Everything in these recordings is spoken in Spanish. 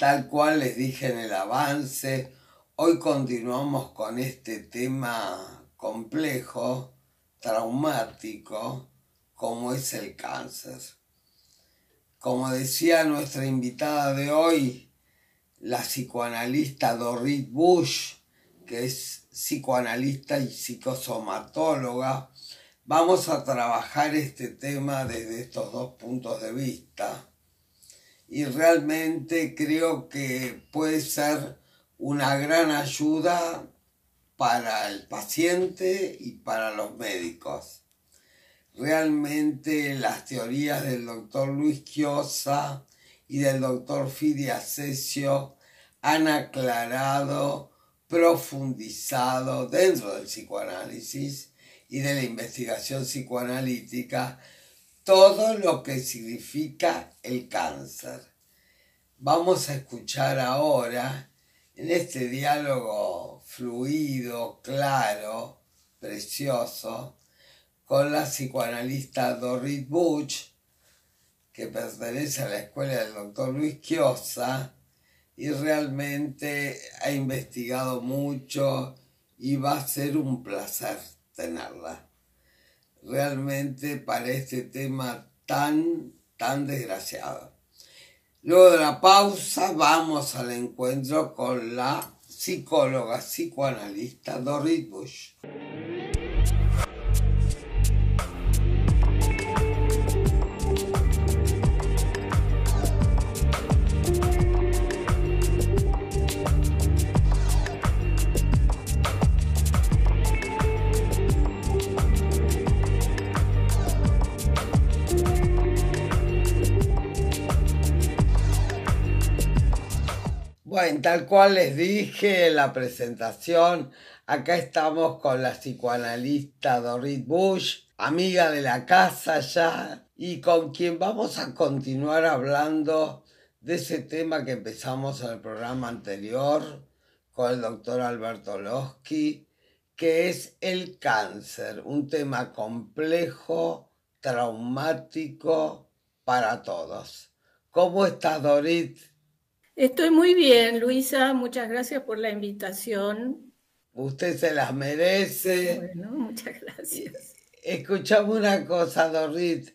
Tal cual les dije en el avance, hoy continuamos con este tema complejo, traumático, como es el cáncer. Como decía nuestra invitada de hoy, la psicoanalista Dorit Bush, que es psicoanalista y psicosomatóloga, vamos a trabajar este tema desde estos dos puntos de vista y realmente creo que puede ser una gran ayuda para el paciente y para los médicos. Realmente las teorías del doctor Luis Quiosa y del doctor Fidi Asesio han aclarado, profundizado dentro del psicoanálisis y de la investigación psicoanalítica todo lo que significa el cáncer. Vamos a escuchar ahora en este diálogo fluido, claro, precioso, con la psicoanalista Dorit Buch, que pertenece a la escuela del doctor Luis Quiosa y realmente ha investigado mucho y va a ser un placer tenerla realmente para este tema tan, tan desgraciado. Luego de la pausa vamos al encuentro con la psicóloga psicoanalista Dorit Bush. Tal cual les dije en la presentación, acá estamos con la psicoanalista Dorit Bush, amiga de la casa ya, y con quien vamos a continuar hablando de ese tema que empezamos en el programa anterior con el doctor Alberto Losky, que es el cáncer, un tema complejo, traumático para todos. ¿Cómo estás, Dorit? Estoy muy bien, Luisa. Muchas gracias por la invitación. Usted se las merece. Bueno, muchas gracias. Escuchamos una cosa, Dorit.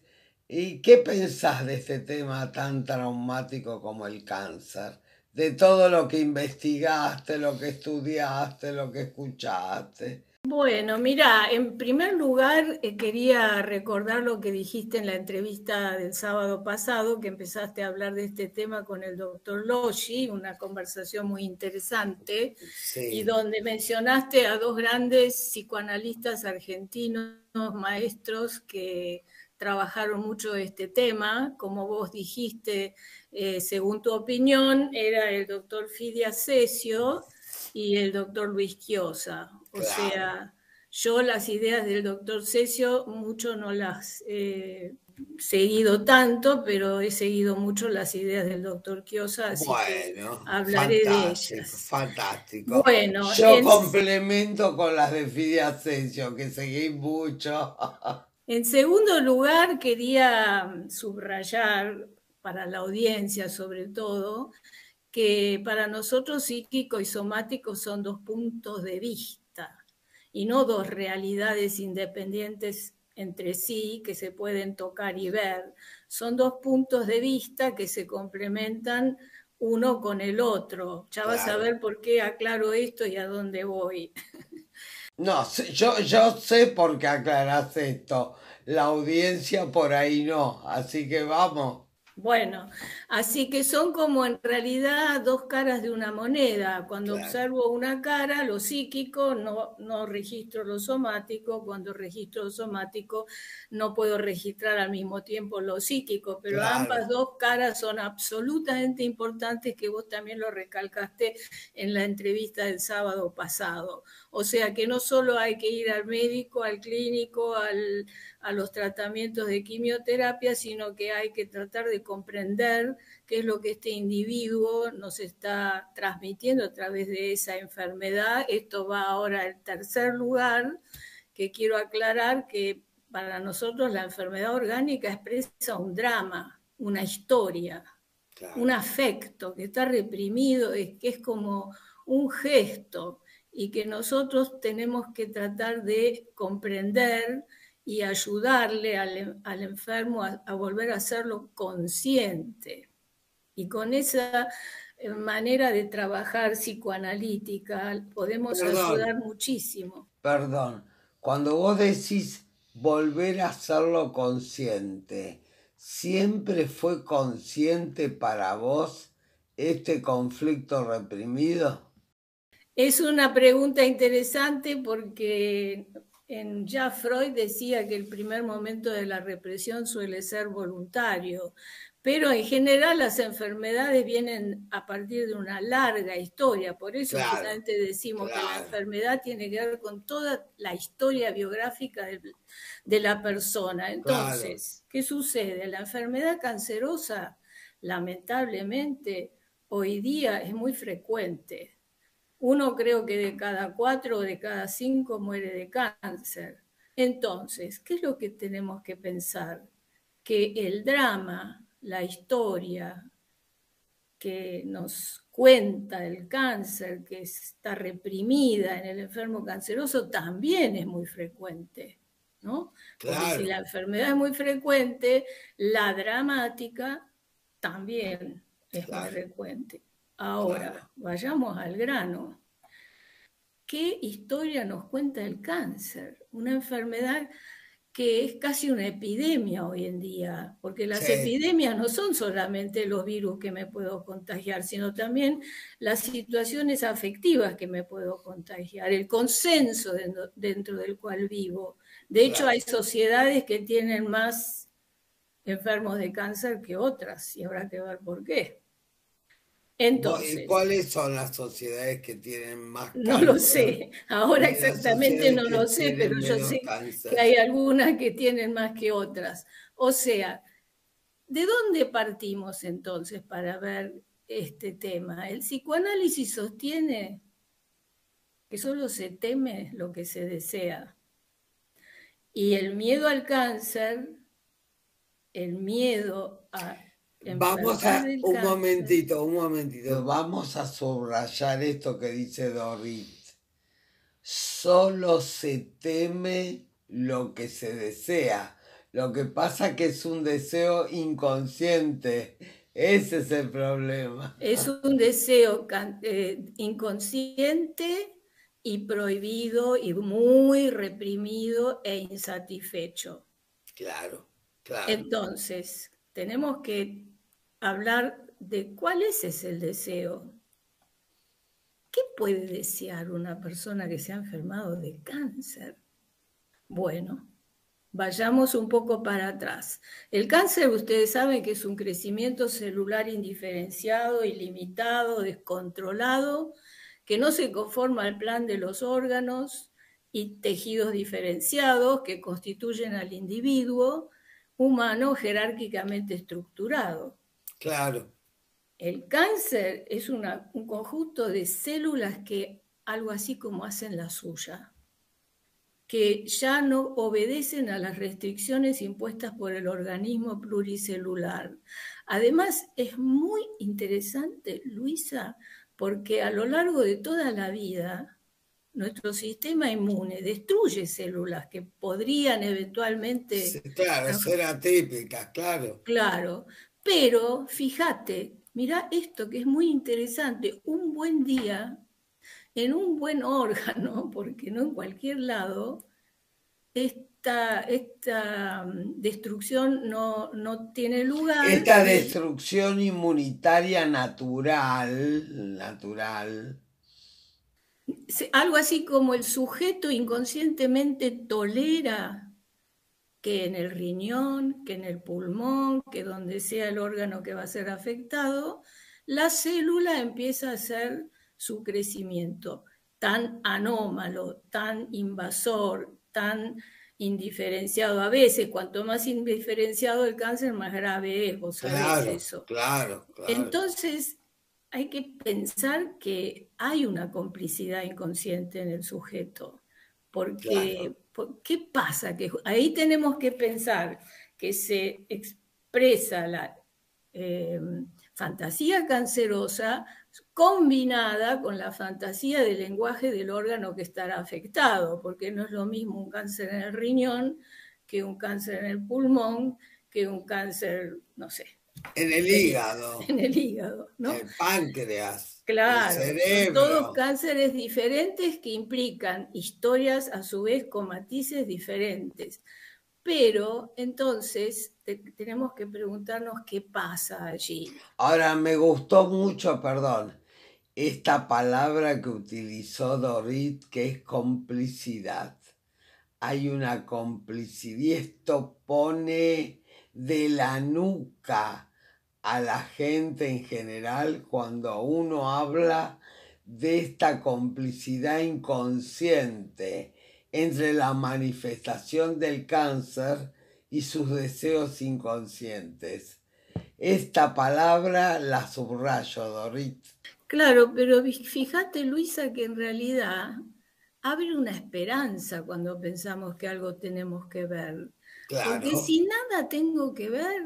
¿Y qué pensás de este tema tan traumático como el cáncer? De todo lo que investigaste, lo que estudiaste, lo que escuchaste. Bueno, mira, en primer lugar eh, quería recordar lo que dijiste en la entrevista del sábado pasado, que empezaste a hablar de este tema con el doctor Loshi, una conversación muy interesante, y donde mencionaste a dos grandes psicoanalistas argentinos, maestros que trabajaron mucho este tema. Como vos dijiste, eh, según tu opinión, era el doctor Fidia Cesio y el doctor Luis Quiosa. O sea, yo las ideas del doctor Cesio mucho no las he seguido tanto, pero he seguido mucho las ideas del doctor Quiosa, así que hablaré de ellas. Fantástico. Bueno, yo complemento con las de Fidia Cesio, que seguí mucho. En segundo lugar, quería subrayar para la audiencia sobre todo, que para nosotros psíquico y somático son dos puntos de vista y no dos realidades independientes entre sí que se pueden tocar y ver. Son dos puntos de vista que se complementan uno con el otro. Ya vas a ver por qué aclaro esto y a dónde voy. No, yo, yo sé por qué aclaras esto. La audiencia por ahí no. Así que vamos. Bueno, así que son como en realidad dos caras de una moneda. Cuando observo una cara, lo psíquico, no, no registro lo somático. Cuando registro lo somático, no puedo registrar al mismo tiempo lo psíquico. Pero ambas dos caras son absolutamente importantes, que vos también lo recalcaste en la entrevista del sábado pasado. O sea que no solo hay que ir al médico, al clínico, al, a los tratamientos de quimioterapia, sino que hay que tratar de comprender qué es lo que este individuo nos está transmitiendo a través de esa enfermedad. Esto va ahora al tercer lugar, que quiero aclarar que para nosotros la enfermedad orgánica expresa un drama, una historia, un afecto que está reprimido, es, que es como un gesto y que nosotros tenemos que tratar de comprender y ayudarle al, enfermo a, volver a hacerlo consciente. Y con esa eh, manera de trabajar psicoanalítica podemos ayudar muchísimo. Perdón, cuando vos decís volver a hacerlo consciente, ¿siempre fue consciente para vos este conflicto reprimido? Es una pregunta interesante porque en, ya Freud decía que el primer momento de la represión suele ser voluntario, pero en general las enfermedades vienen a partir de una larga historia, por eso justamente decimos que la enfermedad tiene que ver con toda la historia biográfica de, la persona. Entonces, ¿qué sucede? La enfermedad cancerosa, lamentablemente, hoy día es muy frecuente. Uno creo que de cada cuatro o de cada cinco muere de cáncer. Entonces, ¿qué es lo que tenemos que pensar? Que el drama la historia que nos cuenta el cáncer, que está reprimida en el enfermo canceroso, también es muy frecuente. ¿no? Porque si la enfermedad es muy frecuente, la dramática también es muy frecuente. Ahora, vayamos al grano. ¿Qué historia nos cuenta el cáncer? Una enfermedad que es casi una epidemia hoy en día, porque las epidemias no son solamente los virus que me puedo contagiar, sino también las situaciones afectivas que me puedo contagiar, el consenso dentro, del cual vivo. De hecho, hay sociedades que tienen más enfermos de cáncer que otras, y habrá que ver por qué. Entonces, ¿Cuáles son las sociedades que tienen más cáncer? No lo sé, ahora exactamente no lo sé, pero yo sé que hay algunas que tienen más que otras. O sea, ¿de dónde partimos entonces para ver este tema? El psicoanálisis sostiene que solo se teme lo que se desea. Y el miedo al cáncer, el miedo a Vamos a, un momentito, un momentito, vamos a subrayar esto que dice Dorit. Solo se teme lo que se desea. Lo que pasa que es un deseo inconsciente. Ese es el problema. Es un deseo eh, inconsciente y prohibido y muy reprimido e insatisfecho. Claro, claro. Entonces, tenemos que hablar de cuál es ese el deseo. ¿Qué puede desear una persona que se ha enfermado de cáncer? Bueno, vayamos un poco para atrás. El cáncer, ustedes saben que es un crecimiento celular indiferenciado, ilimitado, descontrolado, que no se conforma al plan de los órganos y tejidos diferenciados que constituyen al individuo humano jerárquicamente estructurado. Claro. El cáncer es un conjunto de células que algo así como hacen la suya, que ya no obedecen a las restricciones impuestas por el organismo pluricelular. Además, es muy interesante, Luisa, porque a lo largo de toda la vida, nuestro sistema inmune destruye células que podrían eventualmente... claro, ser atípicas, claro. Claro, pero fíjate, mira esto que es muy interesante, un buen día en un buen órgano, porque no en cualquier lado, esta, esta mm, destrucción no, no, tiene lugar. Esta destrucción inmunitaria natural, natural. Algo así como el sujeto inconscientemente tolera que en el riñón, que en el pulmón, que donde sea el órgano que va a ser afectado, la célula empieza a hacer su crecimiento tan anómalo, tan invasor, tan indiferenciado. A veces, cuanto más indiferenciado el cáncer, más grave es, vos sabés eso. Claro, claro. Entonces, hay que pensar que hay una complicidad inconsciente en el sujeto Porque, ¿qué pasa? Que ahí tenemos que pensar que se expresa la eh, fantasía cancerosa combinada con la fantasía del lenguaje del órgano que estará afectado, porque no es lo mismo un cáncer en el riñón que un cáncer en el pulmón, que un cáncer, no sé. En el hígado. En el hígado, ¿no? El páncreas. Claro, todos cánceres diferentes que implican historias a su vez con matices diferentes. Pero entonces tenemos que preguntarnos qué pasa allí. Ahora, me gustó mucho, perdón, esta palabra que utilizó Dorit, que es complicidad. Hay una complicidad y esto pone de la nuca a la gente en general cuando uno habla de esta complicidad inconsciente entre la manifestación del cáncer y sus deseos inconscientes. Esta palabra la subrayo, Dorit. Claro, pero fíjate, Luisa, que en realidad abre una esperanza cuando pensamos que algo tenemos que ver. Porque si nada tengo que ver,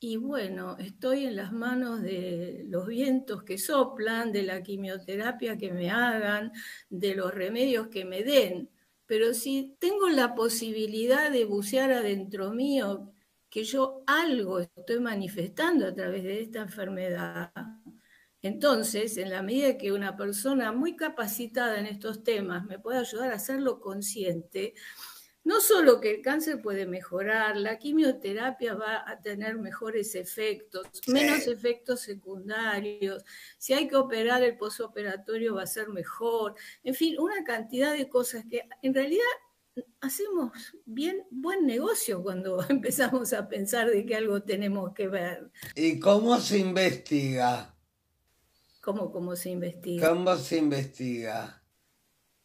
y bueno, estoy en las manos de los vientos que soplan, de la quimioterapia que me hagan, de los remedios que me den. Pero si tengo la posibilidad de bucear adentro mío, que yo algo estoy manifestando a través de esta enfermedad, entonces, en la medida que una persona muy capacitada en estos temas me puede ayudar a hacerlo consciente, no solo que el cáncer puede mejorar, la quimioterapia va a tener mejores efectos, menos efectos secundarios, si hay que operar el posoperatorio va a ser mejor, en fin, una cantidad de cosas que en realidad hacemos bien buen negocio cuando empezamos a pensar de que algo tenemos que ver. ¿Y cómo se investiga? ¿Cómo, cómo se investiga? ¿Cómo se investiga?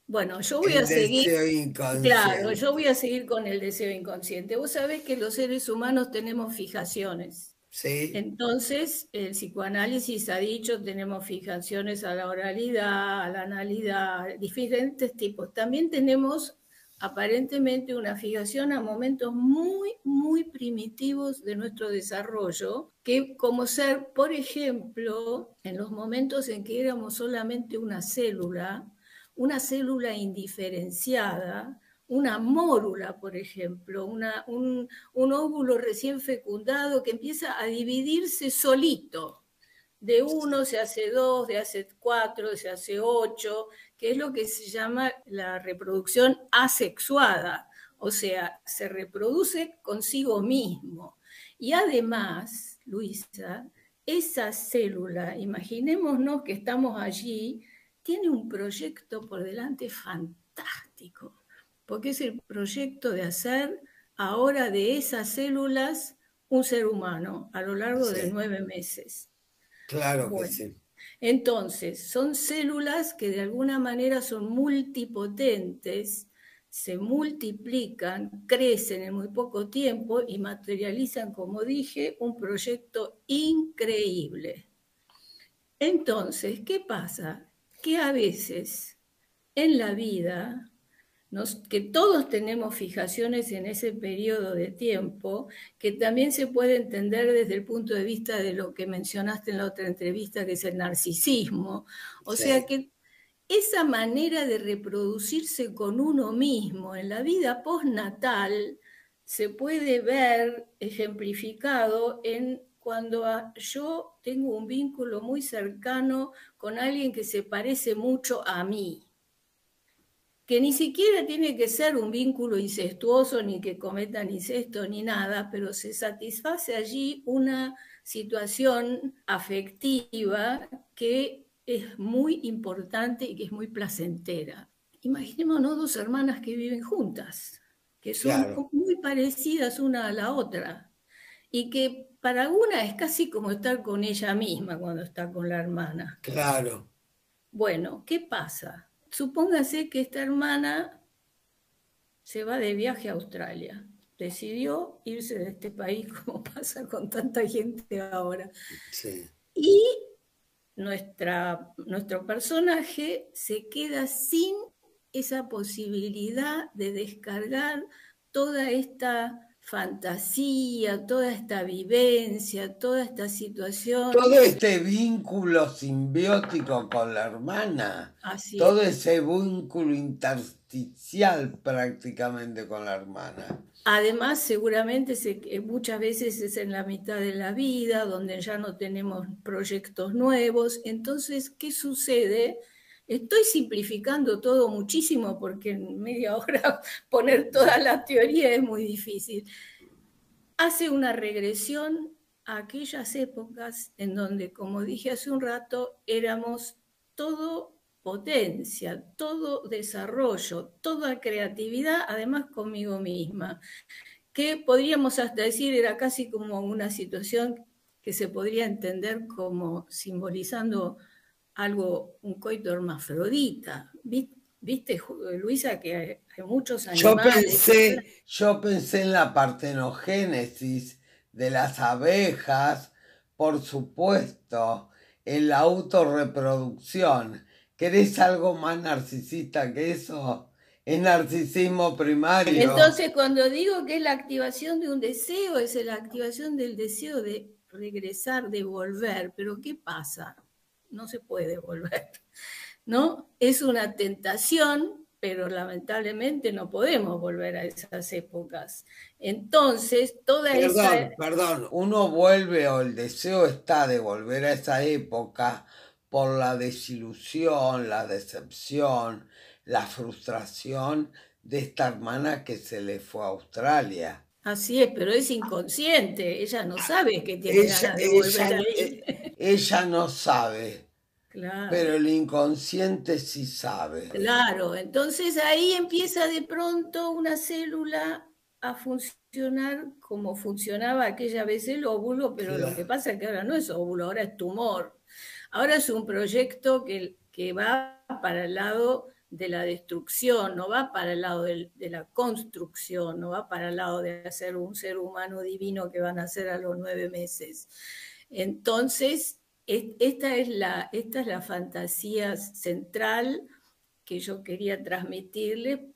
Bueno, yo voy a seguir. Claro, yo voy a seguir con el deseo inconsciente. Vos sabés que los seres humanos tenemos fijaciones. Sí. Entonces, el psicoanálisis ha dicho tenemos fijaciones a la oralidad, a la analidad, diferentes tipos. También tenemos aparentemente una fijación a momentos muy, muy primitivos de nuestro desarrollo, que como ser, por ejemplo, en los momentos en que éramos solamente una célula, una célula indiferenciada, una mórula, por ejemplo, un, óvulo recién fecundado que empieza a dividirse solito. De uno se hace dos, de hace cuatro, se hace ocho, que es lo que se llama la reproducción asexuada, o sea, se reproduce consigo mismo. Y además, Luisa, esa célula, imaginémonos que estamos allí tiene un proyecto por delante fantástico, porque es el proyecto de hacer ahora de esas células un ser humano a lo largo de nueve meses. Claro que sí. Entonces, son células que de alguna manera son multipotentes, se multiplican, crecen en muy poco tiempo y materializan, como dije, un proyecto increíble. Entonces, ¿qué pasa? Que a veces en la vida, que todos tenemos fijaciones en ese periodo de tiempo, que también se puede entender desde el punto de vista de lo que mencionaste en la otra entrevista, que es el narcisismo. O sea que esa manera de reproducirse con uno mismo en la vida postnatal se puede ver ejemplificado en cuando yo tengo un vínculo muy cercano con alguien que se parece mucho a mí, que ni siquiera tiene que ser un vínculo incestuoso, ni que cometan incesto, ni nada, pero se satisface allí una situación afectiva que es muy importante y que es muy placentera. Imaginémonos dos hermanas que viven juntas, que son muy parecidas una a la otra, y que para una es casi como estar con ella misma cuando está con la hermana. Claro. Bueno, ¿qué pasa? Supóngase que esta hermana se va de viaje a Australia. Decidió irse de este país como pasa con tanta gente ahora. Sí. Y nuestra, nuestro personaje se queda sin esa posibilidad de descargar toda esta fantasía, toda esta vivencia, toda esta situación. Todo este vínculo simbiótico con la hermana, todo ese vínculo intersticial prácticamente con la hermana. Además, seguramente muchas veces es en la mitad de la vida, donde ya no tenemos proyectos nuevos. Entonces, ¿qué sucede? Estoy simplificando todo muchísimo porque en media hora poner toda la teoría es muy difícil. Hace una regresión a aquellas épocas en donde, como dije hace un rato, éramos todo potencia, todo desarrollo, toda creatividad, además conmigo misma, que podríamos hasta decir era casi como una situación que se podría entender como simbolizando algo, un coito hermafrodita. ¿Viste, Luisa, que hay, muchos animales? Yo pensé, yo pensé en la partenogénesis de las abejas, por supuesto, en la autorreproducción. ¿Querés algo más narcisista que eso? Es narcisismo primario. Entonces, cuando digo que es la activación de un deseo, es la activación del deseo de regresar, de volver. Pero ¿qué pasa? No se puede volver, ¿no? Es una tentación, pero lamentablemente no podemos volver a esas épocas. Entonces, toda esa... Perdón, uno vuelve o el deseo está de volver a esa época por la desilusión, la decepción, la frustración de esta hermana que se le fue a Australia. Así es, pero es inconsciente, ella no sabe que tiene ella, de volver ahí. E, ella no sabe, pero el inconsciente sí sabe. Claro, entonces ahí empieza de pronto una célula a funcionar como funcionaba aquella vez el óvulo, pero lo que pasa es que ahora no es óvulo, ahora es tumor. Ahora es un proyecto que, que va para el lado de la destrucción, no va para el lado de, la construcción, no va para el lado de hacer un ser humano divino que van a hacer a los nueve meses. Entonces, esta es la, esta es la fantasía central que yo quería transmitirle,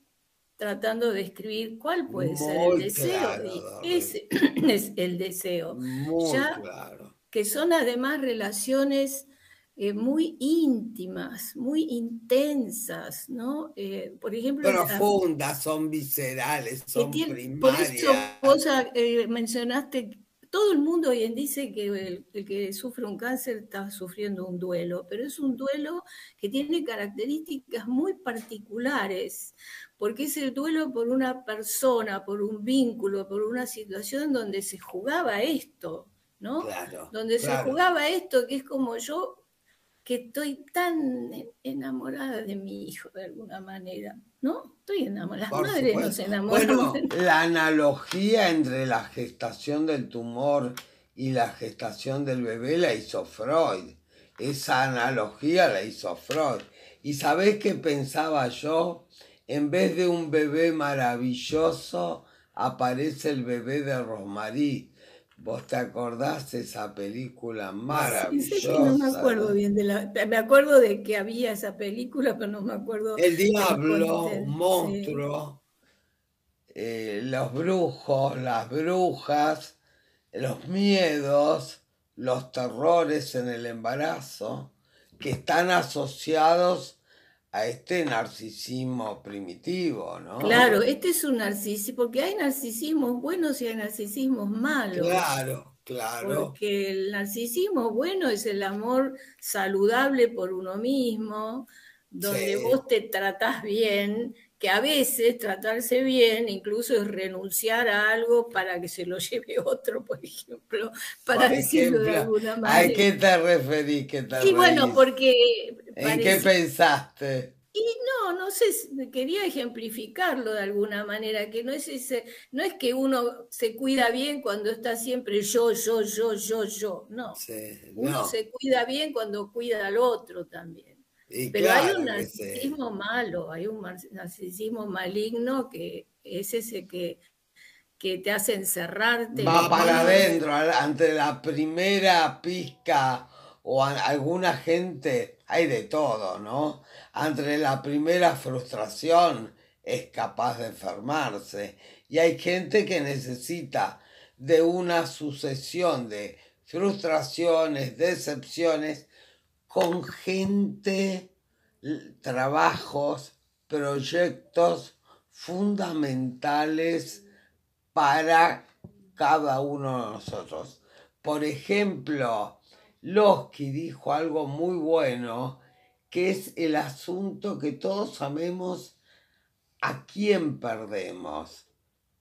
tratando de escribir cuál puede ser el deseo. ese es el deseo. ya, Que son además relaciones eh, muy íntimas, muy intensas, ¿no? Eh, por ejemplo... Profundas, son viscerales, son primarias. Por eso vos eh, mencionaste, todo el mundo hoy en dice que el, que sufre un cáncer está sufriendo un duelo, pero es un duelo que tiene características muy particulares, porque es el duelo por una persona, por un vínculo, por una situación donde se jugaba esto, ¿no? Claro, donde se jugaba esto, que es como yo que estoy tan enamorada de mi hijo de alguna manera, ¿no? Estoy enamorada. Las madres nos enamoramos. Bueno, la analogía entre la gestación del tumor y la gestación del bebé la hizo Freud. Esa analogía la hizo Freud. ¿Y sabés qué pensaba yo? En vez de un bebé maravilloso, aparece el bebé de Rosmarie ¿Vos te acordás de esa película maravillosa? no me acuerdo bien de la. Me acuerdo de que había esa película, pero no me acuerdo. El diablo, monstruo, eh, los brujos, las brujas, los miedos, los terrores en el embarazo, que están asociados a este narcisismo primitivo, ¿no? Claro, este es un narcisismo, porque hay narcisismos buenos y hay narcisismos malos. Claro, claro. Porque el narcisismo bueno es el amor saludable por uno mismo, donde vos te tratás bien que a veces tratarse bien incluso es renunciar a algo para que se lo lleve otro, por ejemplo, para decirlo de alguna manera. ¿A qué te referís? Que te y bueno, porque... ¿En qué pensaste? Y no, no sé, quería ejemplificarlo de alguna manera, que no es ese, no es que uno se cuida bien cuando está siempre yo, yo, yo, yo, yo, no. uno se cuida bien cuando cuida al otro también. Pero hay un narcisismo malo, hay un narcisismo maligno que es ese que, que te hace encerrarte. Va para adentro, ante la primera pizca o alguna gente, hay de todo, ¿no? Ante la primera frustración es capaz de enfermarse y hay gente que necesita de una sucesión de frustraciones, decepciones, con gente, trabajos, proyectos fundamentales para cada uno de nosotros. Por ejemplo, Losky dijo algo muy bueno, que es el asunto que todos sabemos a quién perdemos,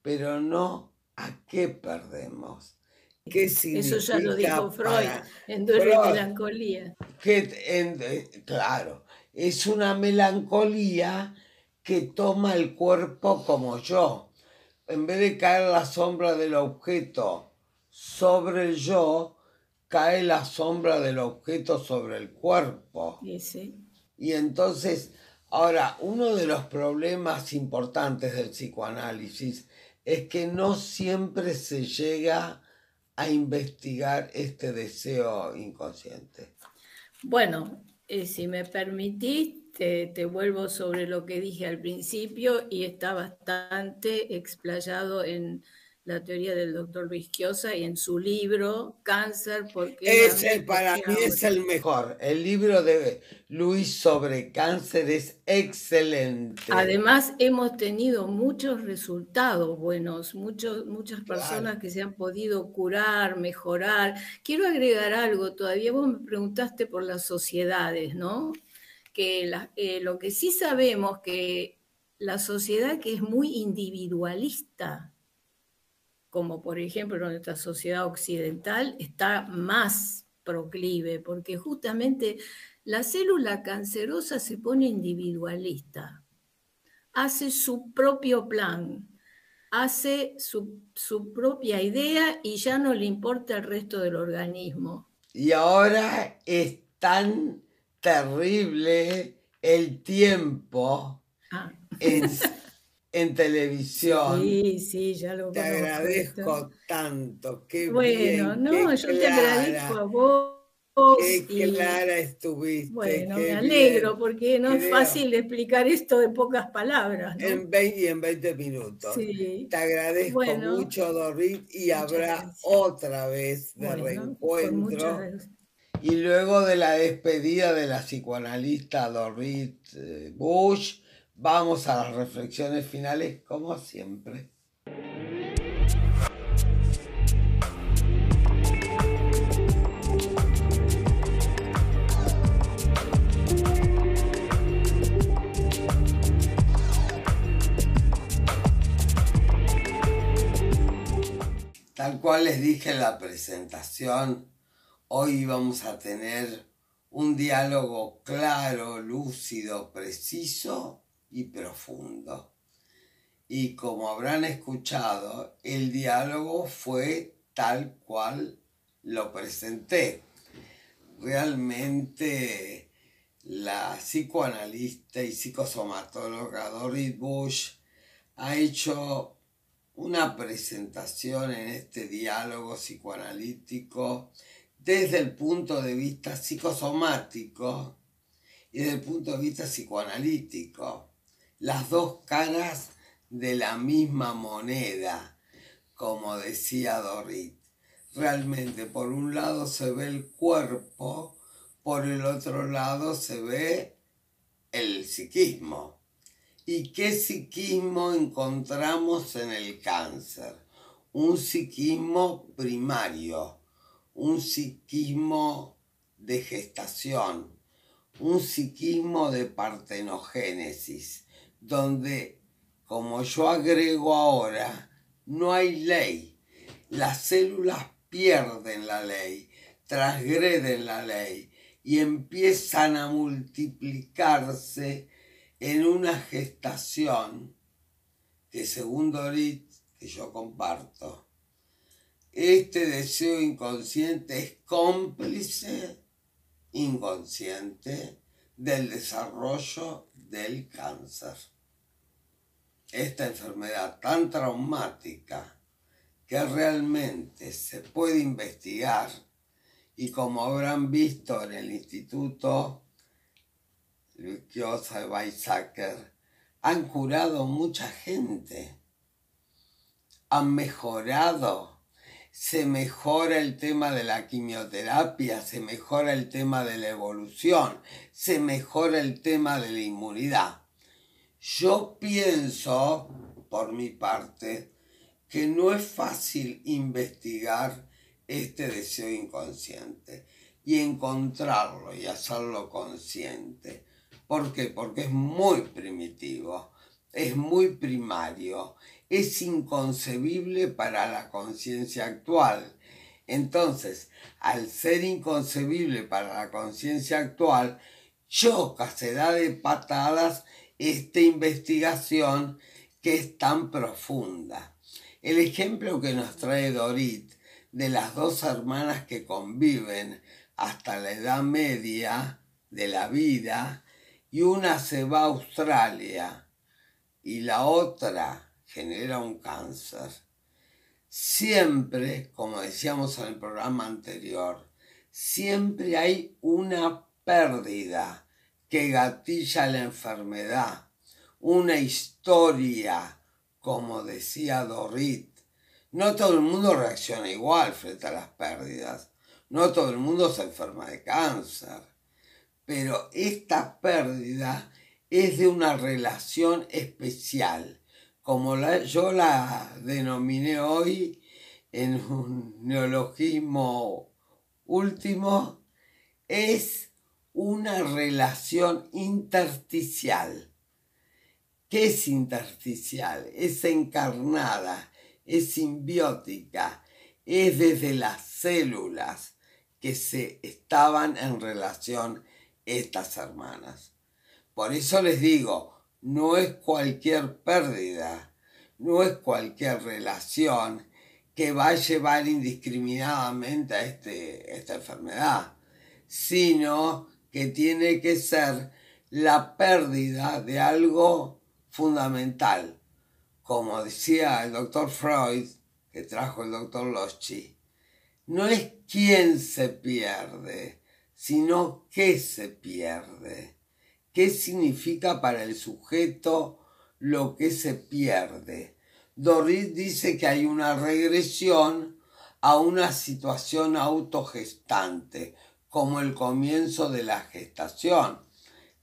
pero no a qué perdemos. ¿Qué Eso ya lo dijo Freud en Duele Melancolía. claro, es una melancolía que toma el cuerpo como yo. En vez de caer la sombra del objeto sobre el yo, cae la sombra del objeto sobre el cuerpo. Y entonces, ahora, uno de los problemas importantes del psicoanálisis es que no siempre se llega a investigar este deseo inconsciente. Bueno, eh, si me permitís, te, vuelvo sobre lo que dije al principio y está bastante explayado en la teoría del doctor Visquiosa y en su libro Cáncer, porque... Ese para mí es el mejor. El libro de Luis sobre cáncer es excelente. Además, hemos tenido muchos resultados buenos, muchos, muchas personas que se han podido curar, mejorar. Quiero agregar algo, todavía vos me preguntaste por las sociedades, ¿no? Que eh, lo que sí sabemos que la sociedad que es muy individualista, como por ejemplo nuestra sociedad occidental, está más proclive, porque justamente la célula cancerosa se pone individualista, hace su propio plan, hace su, propia idea y ya no le importa el resto del organismo. Y ahora es tan terrible el tiempo ah. en en televisión. Sí, sí, ya lo Te agradezco tanto. Qué bueno, no, yo te agradezco a vos. Qué clara estuviste. Bueno, me alegro porque no es fácil explicar esto de pocas palabras. En 20 y en 20 minutos. Sí. Te agradezco mucho, Dorit, y habrá otra vez de reencuentro. Y luego de la despedida de la psicoanalista Dorit eh, Bush, Vamos a las reflexiones finales como siempre. Tal cual les dije en la presentación, hoy vamos a tener un diálogo claro, lúcido, preciso y profundo. Y como habrán escuchado, el diálogo fue tal cual lo presenté. Realmente la psicoanalista y psicosomatóloga Doris Bush ha hecho una presentación en este diálogo psicoanalítico desde el punto de vista psicosomático y desde el punto de vista psicoanalítico las dos caras de la misma moneda, como decía Dorit. Realmente por un lado se ve el cuerpo, por el otro lado se ve el psiquismo. ¿Y qué psiquismo encontramos en el cáncer? Un psiquismo primario, un psiquismo de gestación, un psiquismo de partenogénesis donde, como yo agrego ahora, no hay ley. Las células pierden la ley, transgreden la ley y empiezan a multiplicarse en una gestación que según Dorit, que yo comparto, este deseo inconsciente es cómplice inconsciente del desarrollo del cáncer esta enfermedad tan traumática que realmente se puede investigar Y como habrán visto en el Instituto Luis Quiosa de Weizsäcker, han curado mucha gente, han mejorado, se mejora el tema de la quimioterapia, se mejora el tema de la evolución, se mejora el tema de la inmunidad. Yo pienso, por mi parte, que no es fácil investigar este deseo inconsciente y encontrarlo y hacerlo consciente. ¿Por qué? Porque es muy primitivo, es muy primario, es inconcebible para la conciencia actual. Entonces, al ser inconcebible para la conciencia actual, choca, se da de patadas esta investigación que es tan profunda. El ejemplo que nos trae Dorit de las dos hermanas que conviven hasta la edad media de la vida y una se va a Australia y la otra genera un cáncer. Siempre, como decíamos en el programa anterior, siempre hay una pérdida que gatilla la enfermedad, una historia, como decía Dorit. No todo el mundo reacciona igual frente a las pérdidas, no todo el mundo se enferma de cáncer, pero esta pérdida es de una relación especial, como yo la denominé hoy en un neologismo último, es una relación intersticial. ¿Qué es intersticial? Es encarnada, es simbiótica, es desde las células que se estaban en relación estas hermanas. Por eso les digo, no es cualquier pérdida, no es cualquier relación que va a llevar indiscriminadamente a este, esta enfermedad, sino que tiene que ser la pérdida de algo fundamental. Como decía el doctor Freud, que trajo el doctor Loschi, no es quién se pierde, sino qué se pierde. ¿Qué significa para el sujeto lo que se pierde? Dorit dice que hay una regresión a una situación autogestante, como el comienzo de la gestación,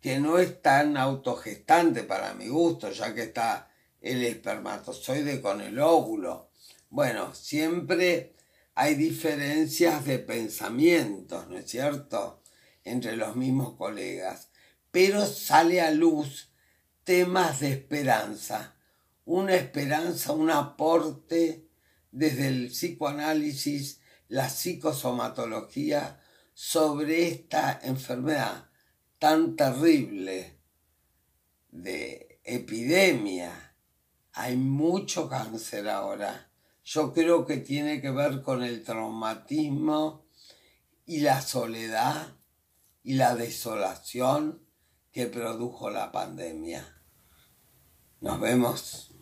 que no es tan autogestante para mi gusto, ya que está el espermatozoide con el óvulo. Bueno, siempre hay diferencias de pensamientos, ¿no es cierto?, entre los mismos colegas, pero sale a luz temas de esperanza, una esperanza, un aporte desde el psicoanálisis, la psicosomatología, sobre esta enfermedad tan terrible de epidemia. Hay mucho cáncer ahora. Yo creo que tiene que ver con el traumatismo y la soledad y la desolación que produjo la pandemia. Nos vemos.